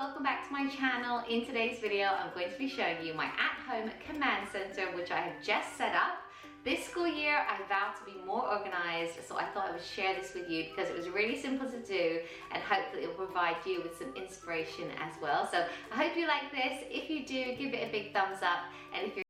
welcome back to my channel. In today's video, I'm going to be showing you my at-home command center, which I have just set up. This school year, I vowed to be more organized, so I thought I would share this with you because it was really simple to do and hopefully it will provide you with some inspiration as well. So I hope you like this. If you do, give it a big thumbs up. And if you're